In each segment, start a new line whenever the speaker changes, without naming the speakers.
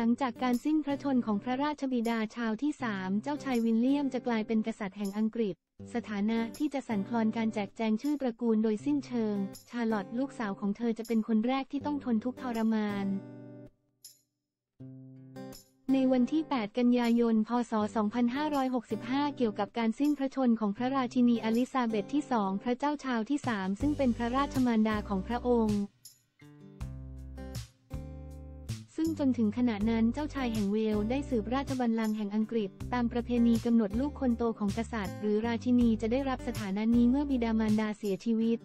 ลังจากการสิ้นพระชนม์ของพระราชบิดาชาวที่สามเจ้าชายวิลเลียมจะกลายเป็นกษัตริย์แห่งอังกฤษ สถานะที่จะสั่นคลอนการแจกแจงชื่อตระกูลโดยสิ้นเชิง ชาร์ลอตต์ลูกสาวของเธอจะเป็นคนแรกที่ต้องทนทุกข์ทรมาน ในวันที่ 8 กันยายน พศ 2565 เกี่ยวกับการสิ้นพระชนม์ของพระราชินีอลิซาเบธที่สองพระเจ้าชาวที่สามซึ่งเป็นพระราชมารดาของพระองค์ งจนถึงขณะนั้นเจ้าชายแห่งเวลได้สืบราชบัลลังก์แห่งอังกฤษ ตามประเพณีกำหนดลูกคนโตของกษัตริย์ หรือราชินีจะได้รับสถานะนี้เมื่อบิดามารดาเสียชีวิต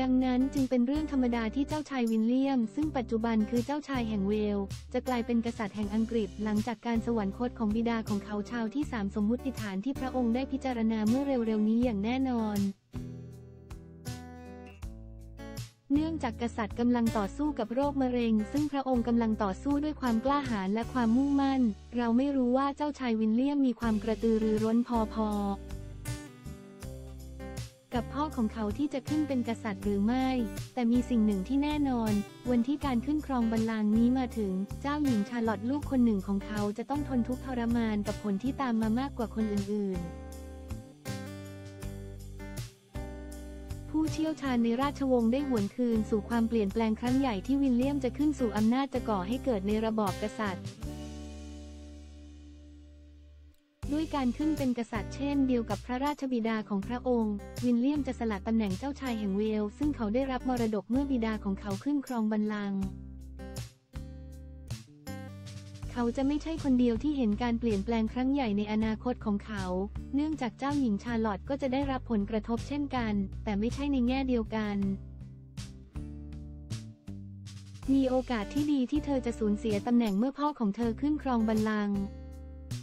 ดังนั้นจึงเป็นเรื่องธรรมดาที่เจ้าชายวิลเลียม ซึ่งปัจจุบันคือเจ้าชายแห่งเวล จะกลายเป็นกษัตริย์แห่งอังกฤษ หลังจากการสวรรคตของบิดาของเขาชาวที่สามสมมุติฐานที่พระองค์ได้พิจารณาเมื่อเร็วๆนี้อย่างแน่นอน เนื่องจากกษัตริย์กำลังต่อสู้กับโรคมะเร็ง ซึ่งพระองค์กำลังต่อสู้ด้วยความกล้าหาญและความมุ่งมั่น เราไม่รู้ว่าเจ้าชายวิลเลียมมีความกระตือรือร้นพอพอกับพ่อของเขาที่จะขึ้นเป็นกษัตริย์หรือไม่ แต่มีสิ่งหนึ่งที่แน่นอน วันที่การขึ้นครองบัลลังก์นี้มาถึง เจ้าหญิงชาร์ลอตต์ลูกคนหนึ่งของเขาจะต้องทนทุกข์ทรมานกับผลที่ตามมามากกว่าคนอื่นๆ ผู้เชี่ยวชาญในราชวงศ์ได้หวนคืนสู่ความเปลี่ยนแปลงครั้งใหญ่ที่วิลเลียมจะขึ้นสู่อำนาจจะก่อให้เกิดในระบอบกษัตริย์ ด้วยการขึ้นเป็นกษัตริย์เช่นเดียวกับพระราชบิดาของพระองค์ วิลเลียมจะสละตำแหน่งเจ้าชายแห่งเวลส์ซึ่งเขาได้รับมรดกเมื่อบิดาของเขาขึ้นครองบัลลังก์ เขาจะไม่ใช่คนเดียวที่เห็นการเปลี่ยนแปลงครั้งใหญ่ในอนาคตของเขา เนื่องจากเจ้าหญิงชาลอตก็จะได้รับผลกระทบเช่นกัน แต่ไม่ใช่ในแง่เดียวกัน มีโอกาสที่ดีที่เธอจะสูญเสียตำแหน่งเมื่อพ่อของเธอขึ้นครองบัลลังก์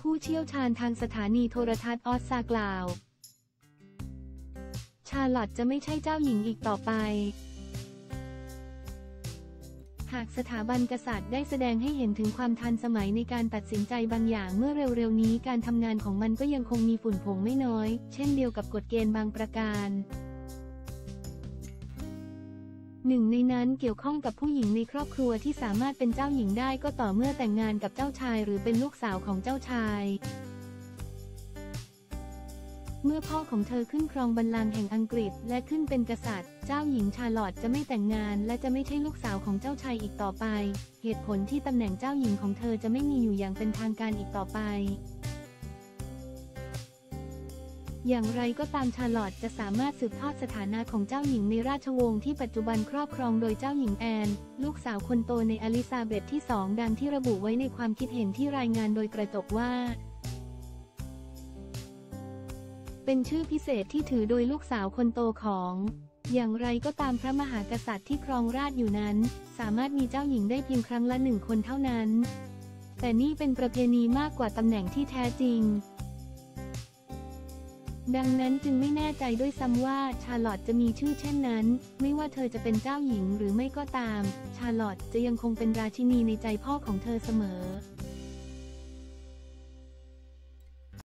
ผู้เชี่ยวชาญทางสถานีโทรทัศน์ออสซากล่าว ชาลอตจะไม่ใช่เจ้าหญิงอีกต่อไป หากสถาบันกษัตริย์ได้แสดงให้เห็นถึงความทันสมัยในการตัดสินใจบางอย่างเมื่อเร็วๆนี้การทำงานของมันก็ยังคงมีฝุ่นผงไม่น้อย เช่นเดียวกับกฎเกณฑ์บางประการหนึ่งในนั้นเกี่ยวข้องกับผู้หญิงในครอบครัวที่สามารถเป็นเจ้าหญิงได้ก็ต่อเมื่อแต่งงานกับเจ้าชายหรือเป็นลูกสาวของเจ้าชาย เมื่อพ่อของเธอขึ้นครองบัลลังก์แห่งอังกฤษ และขึ้นเป็นกษัตริย์ เจ้าหญิงชาร์ลอตต์จะไม่แต่งงาน และจะไม่ใช่ลูกสาวของเจ้าชายอีกต่อไป เหตุผลที่ตำแหน่งเจ้าหญิงของเธอจะไม่มีอยู่อย่างเป็นทางการอีกต่อไปอย่างไรก็ตามชาร์ลอตต์จะสามารถสืบทอดสถานะของเจ้าหญิงในราชวงศ์ที่ปัจจุบันครอบครองโดยเจ้าหญิงแอน ลูกสาวคนโตในอลิซาเบธที่สองดังที่ระบุไว้ในความคิดเห็นที่รายงานโดยกระจกว่า เป็นชื่อพิเศษที่ถือโดยลูกสาวคนโตของ อย่างไรก็ตามพระมหากษัตริย์ที่ครองราชอยู่นั้น สามารถมีเจ้าหญิงได้เพียงครั้งละหนึ่งคนเท่านั้น แต่นี่เป็นประเพณีมากกว่าตำแหน่งที่แท้จริง ดังนั้นจึงไม่แน่ใจด้วยซ้ำว่าชาร์ลอตจะมีชื่อเช่นนั้น ไม่ว่าเธอจะเป็นเจ้าหญิงหรือไม่ก็ตาม ชาร์ลอตจะยังคงเป็นราชินีในใจพ่อของเธอเสมอ